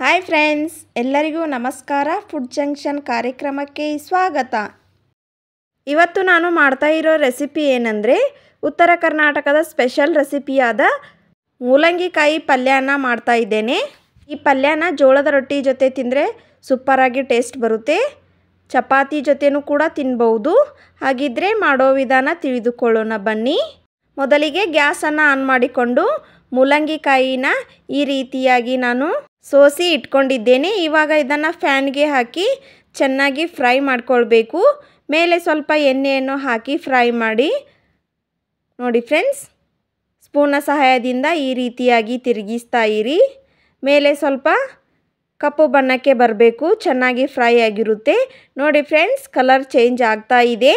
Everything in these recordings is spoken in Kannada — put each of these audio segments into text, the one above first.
ಹಾಯ್ ಫ್ರೆಂಡ್ಸ್, ಎಲ್ಲರಿಗೂ ನಮಸ್ಕಾರ. ಫುಡ್ ಜಂಕ್ಷನ್ ಕಾರ್ಯಕ್ರಮಕ್ಕೆ ಸ್ವಾಗತ. ಇವತ್ತು ನಾನು ಮಾಡ್ತಾ ಇರೋ ರೆಸಿಪಿ ಏನಂದರೆ, ಉತ್ತರ ಕರ್ನಾಟಕದ ಸ್ಪೆಷಲ್ ರೆಸಿಪಿಯಾದ ಮೂಲಂಗಿಕಾಯಿ ಪಲ್ಯನ ಮಾಡ್ತಾ ಇದ್ದೇನೆ. ಈ ಪಲ್ಯನ ಜೋಳದ ರೊಟ್ಟಿ ಜೊತೆ ತಿಂದರೆ ಸೂಪರಾಗಿ ಟೇಸ್ಟ್ ಬರುತ್ತೆ. ಚಪಾತಿ ಜೊತೆನೂ ಕೂಡ ತಿನ್ಬೌದು ಹಾಗಿದ್ರೆ ಮಾಡೋ ವಿಧಾನ ತಿಳಿದುಕೊಳ್ಳೋಣ ಬನ್ನಿ. ಮೊದಲಿಗೆ ಗ್ಯಾಸನ್ನು ಆನ್ ಮಾಡಿಕೊಂಡು ಮೂಲಂಗಿಕಾಯಿನ ಈ ರೀತಿಯಾಗಿ ನಾನು ಸೋಸಿ ಇಟ್ಕೊಂಡಿದ್ದೇನೆ. ಇವಾಗ ಇದನ್ನು ಫ್ಯಾನ್ಗೆ ಹಾಕಿ ಚೆನ್ನಾಗಿ ಫ್ರೈ ಮಾಡ್ಕೊಳ್ಬೇಕು. ಮೇಲೆ ಸ್ವಲ್ಪ ಎಣ್ಣೆಯನ್ನು ಹಾಕಿ ಫ್ರೈ ಮಾಡಿ. ನೋಡಿ ಫ್ರೆಂಡ್ಸ್, ಸ್ಪೂನ ಸಹಾಯದಿಂದ ಈ ರೀತಿಯಾಗಿ ತಿರುಗಿಸ್ತಾ ಇರಿ. ಮೇಲೆ ಸ್ವಲ್ಪ ಕಪ್ಪು ಬಣ್ಣಕ್ಕೆ ಬರಬೇಕು. ಚೆನ್ನಾಗಿ ಫ್ರೈ ಆಗಿರುತ್ತೆ. ನೋಡಿ ಫ್ರೆಂಡ್ಸ್, ಕಲರ್ ಚೇಂಜ್ ಆಗ್ತಾ ಇದೆ.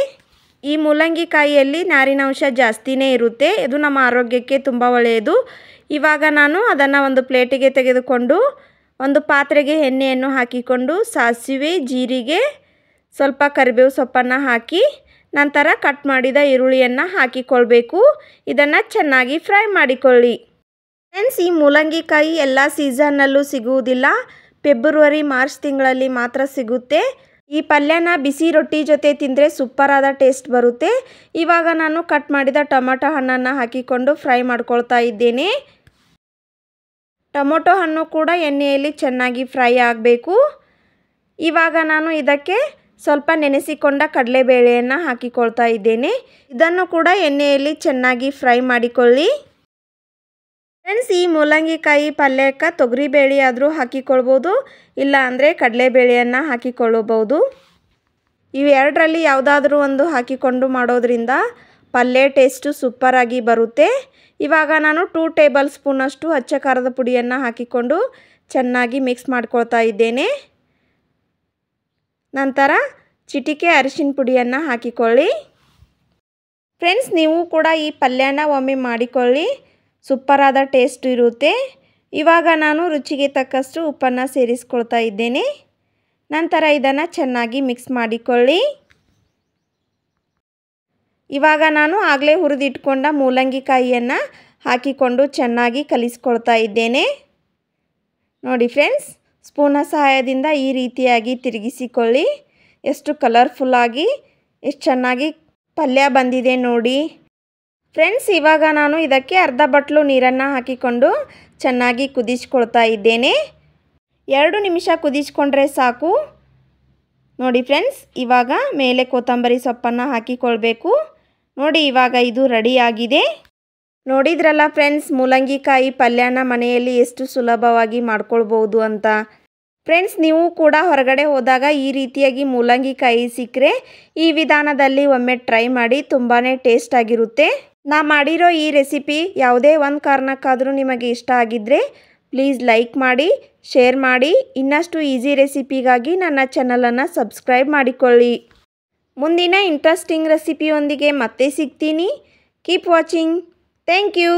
ಈ ಮೂಲಂಗಿಕಾಯಿಯಲ್ಲಿ ನಾರಿನಾಂಶ ಜಾಸ್ತಿನೇ ಇರುತ್ತೆ. ಇದು ನಮ್ಮ ಆರೋಗ್ಯಕ್ಕೆ ತುಂಬ ಒಳ್ಳೆಯದು. ಇವಾಗ ನಾನು ಅದನ್ನು ಒಂದು ಪ್ಲೇಟಿಗೆ ತೆಗೆದುಕೊಂಡು ಒಂದು ಪಾತ್ರೆಗೆ ಎಣ್ಣೆಯನ್ನು ಹಾಕಿಕೊಂಡು ಸಾಸಿವೆ, ಜೀರಿಗೆ, ಸ್ವಲ್ಪ ಕರಿಬೇವು ಸೊಪ್ಪನ್ನು ಹಾಕಿ ನಂತರ ಕಟ್ ಮಾಡಿದ ಈರುಳ್ಳಿಯನ್ನು ಹಾಕಿಕೊಳ್ಬೇಕು. ಇದನ್ನು ಚೆನ್ನಾಗಿ ಫ್ರೈ ಮಾಡಿಕೊಳ್ಳಿ. ಫ್ರೆಂಡ್ಸ್, ಈ ಮೂಲಂಗಿಕಾಯಿ ಎಲ್ಲ ಸೀಸನ್ನಲ್ಲೂ ಸಿಗುವುದಿಲ್ಲ. ಫೆಬ್ರವರಿ, ಮಾರ್ಚ್ ತಿಂಗಳಲ್ಲಿ ಮಾತ್ರ ಸಿಗುತ್ತೆ. ಈ ಪಲ್ಯನ ಬಿಸಿ ರೊಟ್ಟಿ ಜೊತೆ ತಿಂದರೆ ಸೂಪರಾದ ಟೇಸ್ಟ್ ಬರುತ್ತೆ. ಇವಾಗ ನಾನು ಕಟ್ ಮಾಡಿದ ಟೊಮೊಟೊ ಹಣ್ಣನ್ನು ಹಾಕಿಕೊಂಡು ಫ್ರೈ ಮಾಡ್ಕೊಳ್ತಾ ಇದ್ದೇನೆ. ಟೊಮೊಟೊ ಹಣ್ಣು ಕೂಡ ಎಣ್ಣೆಯಲ್ಲಿ ಚೆನ್ನಾಗಿ ಫ್ರೈ ಆಗಬೇಕು. ಇವಾಗ ನಾನು ಇದಕ್ಕೆ ಸ್ವಲ್ಪ ನೆನೆಸಿಕೊಂಡ ಕಡಲೆಬೇಳೆಯನ್ನು ಹಾಕಿಕೊಳ್ತಾ ಇದ್ದೇನೆ. ಇದನ್ನು ಕೂಡ ಎಣ್ಣೆಯಲ್ಲಿ ಚೆನ್ನಾಗಿ ಫ್ರೈ ಮಾಡಿಕೊಳ್ಳಿ. ಫ್ರೆಂಡ್ಸ್ ಈ ಮೂಲಂಗಿಕಾಯಿ ಪಲ್ಯಕ್ಕೆ ತೊಗರಿಬೇಳೆ ಆದರೂ ಹಾಕಿಕೊಳ್ಬೋದು. ಇಲ್ಲ ಅಂದರೆ ಕಡಲೆಬೇಳೆಯನ್ನು ಹಾಕಿಕೊಳ್ಳಬಹುದು. ಇವೆರಡರಲ್ಲಿ ಯಾವುದಾದ್ರೂ ಒಂದು ಹಾಕಿಕೊಂಡು ಮಾಡೋದ್ರಿಂದ ಪಲ್ಯ ಟೇಸ್ಟು ಸೂಪರಾಗಿ ಬರುತ್ತೆ. ಇವಾಗ ನಾನು ಟೂ ಟೇಬಲ್ ಸ್ಪೂನಷ್ಟು ಅಚ್ಚ ಖಾರದ ಪುಡಿಯನ್ನು ಹಾಕಿಕೊಂಡು ಚೆನ್ನಾಗಿ ಮಿಕ್ಸ್ ಮಾಡ್ಕೊಳ್ತಾ ಇದ್ದೇನೆ. ನಂತರ ಚಿಟಿಕೆ, ಅರಿಶಿನ ಪುಡಿಯನ್ನು ಹಾಕಿಕೊಳ್ಳಿ. ಫ್ರೆಂಡ್ಸ್ ನೀವು ಕೂಡ ಈ ಪಲ್ಯನ ಒಮ್ಮೆ ಮಾಡಿಕೊಳ್ಳಿ. ಸೂಪರಾದ ಟೇಸ್ಟ್ ಇರುತ್ತೆ. ಇವಾಗ ನಾನು ರುಚಿಗೆ ತಕ್ಕಷ್ಟು ಉಪ್ಪನ್ನು ಸೇರಿಸ್ಕೊಳ್ತಾ ಇದ್ದೇನೆ. ನಂತರ ಇದನ್ನು ಚೆನ್ನಾಗಿ ಮಿಕ್ಸ್ ಮಾಡಿಕೊಳ್ಳಿ. ಇವಾಗ ನಾನು ಆಗಲೇ ಹುರಿದಿಟ್ಕೊಂಡ ಮೂಲಂಗಿಕಾಯಿಯನ್ನು ಹಾಕಿಕೊಂಡು ಚೆನ್ನಾಗಿ ಕಲಿಸ್ಕೊಳ್ತಾ ಇದ್ದೇನೆ. ನೋಡಿ ಫ್ರೆಂಡ್ಸ್ ಸ್ಪೂನ ಸಹಾಯದಿಂದ ಈ ರೀತಿಯಾಗಿ ತಿರುಗಿಸಿಕೊಳ್ಳಿ. ಎಷ್ಟು ಕಲರ್ಫುಲ್ಲಾಗಿ ಎಷ್ಟು ಚೆನ್ನಾಗಿ ಪಲ್ಯ ಬಂದಿದೆ ನೋಡಿ. ಫ್ರೆಂಡ್ಸ್ ಇವಾಗ ನಾನು ಇದಕ್ಕೆ ಅರ್ಧ ಬಟ್ಲು ನೀರನ್ನು ಹಾಕಿಕೊಂಡು ಚೆನ್ನಾಗಿ ಕುದಿಸ್ಕೊಳ್ತಾ ಇದ್ದೇನೆ. ಎರಡು ನಿಮಿಷ ಕುದಿಸ್ಕೊಂಡ್ರೆ ಸಾಕು. ನೋಡಿ ಫ್ರೆಂಡ್ಸ್ ಇವಾಗ ಮೇಲೆ ಕೊತ್ತಂಬರಿ ಸೊಪ್ಪನ್ನು ಹಾಕಿಕೊಳ್ಬೇಕು. ನೋಡಿ ಇವಾಗ ಇದು ರೆಡಿಯಾಗಿದೆ ನೋಡಿದ್ರಲ್ಲ ಫ್ರೆಂಡ್ಸ್ ಮೂಲಂಗಿಕಾಯಿ ಪಲ್ಯನ ಮನೆಯಲ್ಲಿ ಎಷ್ಟು ಸುಲಭವಾಗಿ ಮಾಡ್ಕೊಳ್ಬೋದು ಅಂತ. ಫ್ರೆಂಡ್ಸ್ ನೀವು ಕೂಡ ಹೊರಗಡೆ ಹೋದಾಗ ಈ ರೀತಿಯಾಗಿ ಮೂಲಂಗಿಕಾಯಿ ಸಿಕ್ಕರೆ ಈ ವಿಧಾನದಲ್ಲಿ ಒಮ್ಮೆ ಟ್ರೈ ಮಾಡಿ ತುಂಬಾ ಟೇಸ್ಟ್ ಆಗಿರುತ್ತೆ. ನಾ ಮಾಡಿರೋ ಈ ರೆಸಿಪಿ ಯಾವುದೇ ಒಂದು ಕಾರಣಕ್ಕಾದರೂ ನಿಮಗೆ ಇಷ್ಟ ಆಗಿದ್ದರೆ ಪ್ಲೀಸ್ ಲೈಕ್ ಮಾಡಿ, ಶೇರ್ ಮಾಡಿ. ಇನ್ನಷ್ಟು ಈಸಿ ರೆಸಿಪಿಗಾಗಿ ನನ್ನ ಚಾನಲನ್ನು ಸಬ್ಸ್ಕ್ರೈಬ್ ಮಾಡಿಕೊಳ್ಳಿ. ಮುಂದಿನ ಇಂಟ್ರೆಸ್ಟಿಂಗ್ ರೆಸಿಪಿಯೊಂದಿಗೆ ಮತ್ತೆ ಸಿಗ್ತೀನಿ. Keep watching. Thank you.